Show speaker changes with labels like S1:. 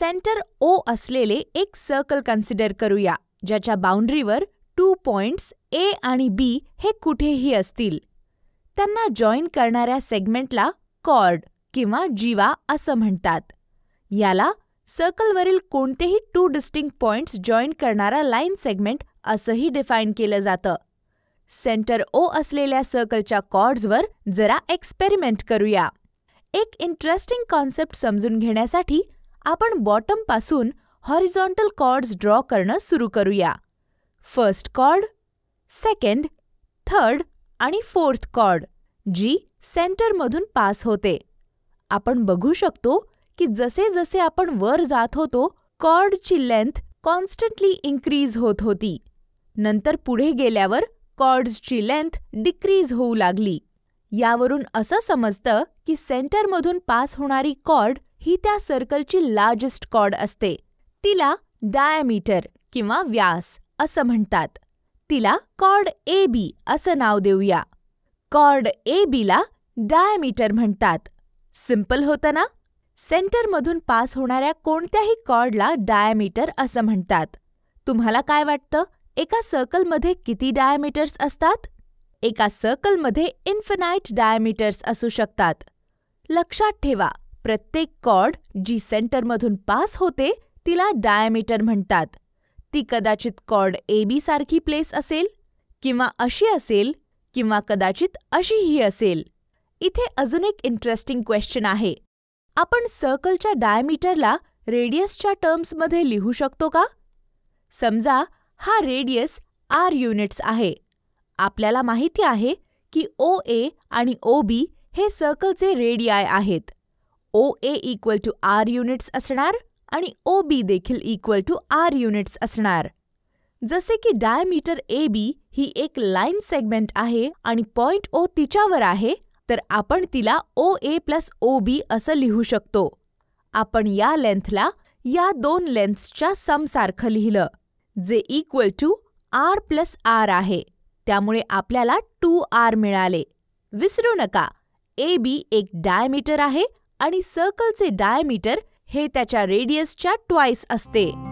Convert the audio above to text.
S1: Centre O असलेले एक circle consider करूया ज्याच्या बाउंड्रीवर टू पॉइंट्स ए आणि बी हे कुठेही असतील. त्यांना जॉईन करणाऱ्या सेगमेंटला कॉर्ड किंवा जीवा असं म्हणतात. याला सर्कलवरील कोणतेही टू डिस्टिंग पॉइंट्स जॉईन करणारा लाईन सेगमेंट असंही डिफाईन केलं जातं. सेंटर ओ असलेल्या सर्कलच्या कॉर्ड्सवर जरा एक्सपेरिमेंट करूया. एक इंटरेस्टिंग कॉन्सेप्ट समजून घेण्यासाठी आपण बॉटमपासून हॉरिझॉन्टल कॉर्ड्स ड्रॉ करणं सुरू करूया. फर्स्ट कॉर्ड सेकंड थर्ड आणि फोर्थ कॉर्ड जी सेंटरमधून पास होते. आपण बघू शकतो की जसे जसे आपण वर जात होतो कॉर्डची लेंथ कॉन्स्टंटली इन्क्रीज होत होती. नंतर पुढे गेल्यावर कॉर्ड्सची लेंथ डिक्रीज होऊ लागली. यावरून असं समजतं की सेंटरमधून पास होणारी कॉर्ड ही त्या सर्कलची लार्जेस्ट कॉर्ड असते. तिला डायमीटर किंवा व्यास असं म्हणतात. तिला कॉर्ड ए बी असं नाव देऊया. कॉर्ड ए बीला डायमीटर म्हणतात. सिंपल होतं ना? सेंटरमधून पास होणाऱ्या कोणत्याही कॉर्डला डायमीटर असं म्हणतात. तुम्हाला काय वाटतं? एका सर्कलमध्ये किती डायमीटर्स असतात? एका सर्कलमध्ये इन्फिनाईट डायमीटर्स असू शकतात. लक्षात ठेवा. प्रत्येक कॉर्ड जी सेंटरमधून पास होते तिला डायमीटर म्हणतात. ती कदाचित कॉर्ड ए बी सारखी प्लेस असेल किंवा अशी असेल किंवा कदाचित अशीही असेल. इथे अजून एक इंटरेस्टिंग क्वेश्चन आहे. आपण सर्कलच्या डायमीटरला रेडियसच्या टर्म्समध्ये लिहू शकतो का? समजा हा रेडियस आर युनिट्स आहे. आपल्याला माहिती आहे की ओ ए आणि ओ बी हे सर्कलचे रेडियाय आहेत. O A equal to R units असणार आणि ओ बी देखील इक्वल टू आर युनिट्स असणार. जसे की डायमीटर ए बी ही एक लाईन सेगमेंट आहे आणि पॉइंट ओ तिच्यावर आहे तर आपण तिला ओ ए प्लस ओ बी असं लिहू शकतो. आपण या लेंथला या दोन लेंथच्या समसारखं लिहिलं जे equal to R plus R आहे. त्यामुळे आपल्याला टू आर मिळाले. विसरू नका. ए बी एक डायमीटर आहे आणि सर्कलचे डायमीटर हे त्याच्या रेडियसच्या ट्वाईस असते.